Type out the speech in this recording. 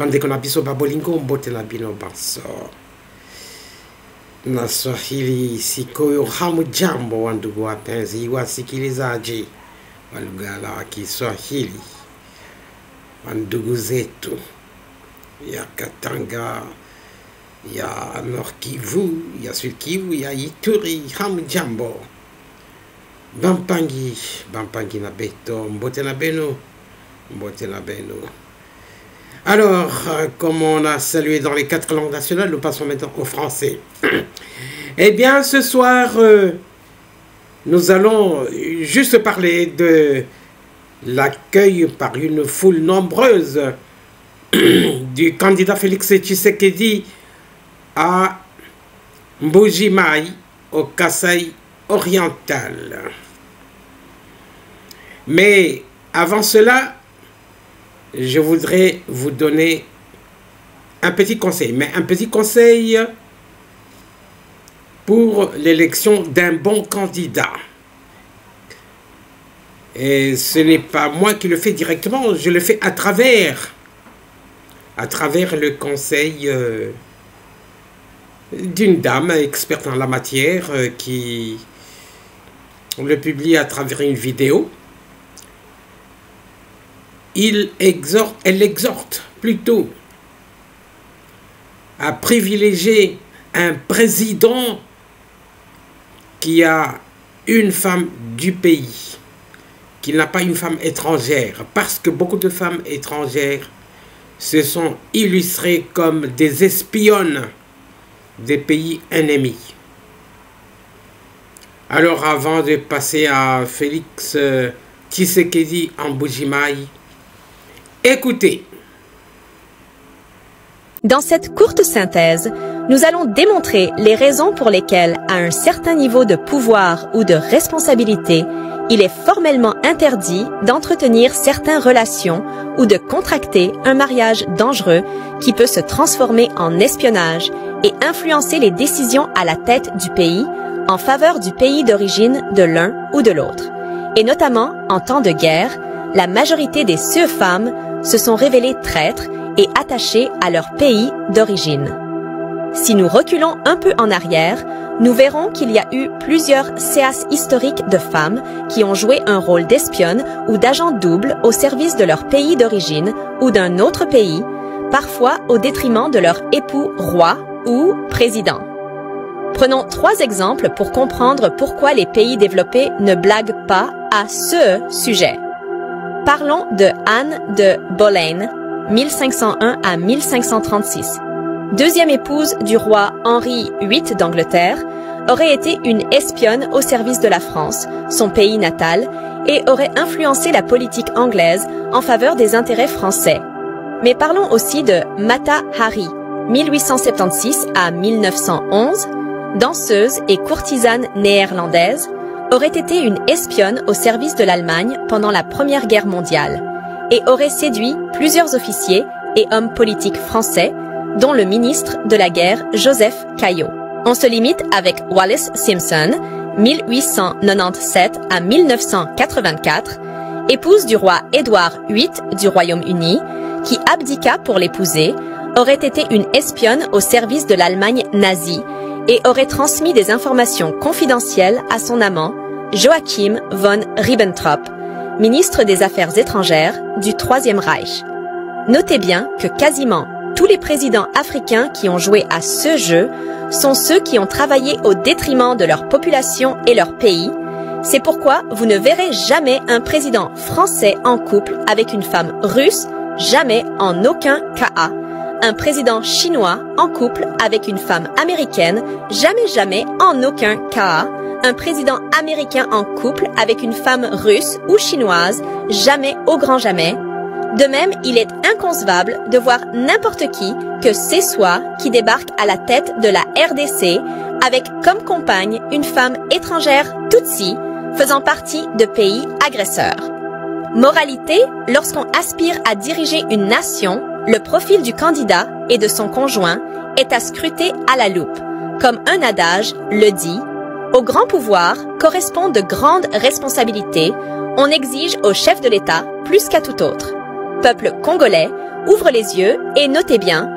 bandeko na biso babolingo mbote na bino banso na swahili sikoyo hamujambo wa ndugu wapenzi wasikilizaji wa lugha la kiswahili. Wa ndugu zetu ya katanga ya nord kivu ya sud kivu ya ituri hamujambo bampangi bampangi na beto mbote na beno mbote na beno alors, euh, comme on a salué dans les quatre langues nationales, nous passons maintenant au français. eh bien, ce soir, euh, nous allons juste parler de l'accueil par une foule nombreuse du candidat Félix Tshisekedi à Mbujimai, au Kasaï oriental. Mais avant cela, je voudrais vous donner un petit conseil, mais un petit conseil pour l'élection d'un bon candidat. Et ce n'est pas moi qui le fais directement, je le fais à travers, à travers le conseil euh, d'une dame experte en la matière euh, qui le publie à travers une vidéo il exhorte, elle exhorte plutôt à privilégier un président qui a une femme du pays, qui n'a pas une femme étrangère, parce que beaucoup de femmes étrangères se sont illustrées comme des espionnes des pays ennemis. Alors avant de passer à Félix euh, Tshisekedi en Bujimaï, Écoutez. Dans cette courte synthèse, nous allons démontrer les raisons pour lesquelles, à un certain niveau de pouvoir ou de responsabilité, il est formellement interdit d'entretenir certaines relations ou de contracter un mariage dangereux qui peut se transformer en espionnage et influencer les décisions à la tête du pays en faveur du pays d'origine de l'un ou de l'autre. Et notamment en temps de guerre, la majorité des cieux femmes se sont révélés traîtres et attachés à leur pays d'origine. Si nous reculons un peu en arrière, nous verrons qu'il y a eu plusieurs séas historiques de femmes qui ont joué un rôle d'espionne ou d'agent double au service de leur pays d'origine ou d'un autre pays, parfois au détriment de leur époux roi ou président. Prenons trois exemples pour comprendre pourquoi les pays développés ne blaguent pas à ce sujet. Parlons de Anne de Boleyn, 1501 à 1536. Deuxième épouse du roi Henri VIII d'Angleterre, aurait été une espionne au service de la France, son pays natal, et aurait influencé la politique anglaise en faveur des intérêts français. Mais parlons aussi de Mata Hari, 1876 à 1911, danseuse et courtisane néerlandaise, aurait été une espionne au service de l'Allemagne pendant la Première Guerre mondiale et aurait séduit plusieurs officiers et hommes politiques français, dont le ministre de la guerre Joseph Caillot. On se limite avec Wallace Simpson, 1897 à 1984, épouse du roi Édouard VIII du Royaume-Uni, qui abdiqua pour l'épouser, aurait été une espionne au service de l'Allemagne nazie et aurait transmis des informations confidentielles à son amant, Joachim von Ribbentrop, ministre des Affaires étrangères du Troisième Reich. Notez bien que quasiment tous les présidents africains qui ont joué à ce jeu sont ceux qui ont travaillé au détriment de leur population et leur pays. C'est pourquoi vous ne verrez jamais un président français en couple avec une femme russe, jamais en aucun cas un président chinois en couple avec une femme américaine, jamais jamais en aucun cas, un président américain en couple avec une femme russe ou chinoise, jamais au grand jamais. De même, il est inconcevable de voir n'importe qui que c'est soi qui débarque à la tête de la RDC avec comme compagne une femme étrangère Tutsi faisant partie de pays agresseurs. Moralité, lorsqu'on aspire à diriger une nation, le profil du candidat et de son conjoint est à scruter à la loupe. Comme un adage le dit, au grand pouvoir correspondent de grandes responsabilités, on exige au chef de l'État plus qu'à tout autre. peuple congolais, ouvre les yeux et notez bien,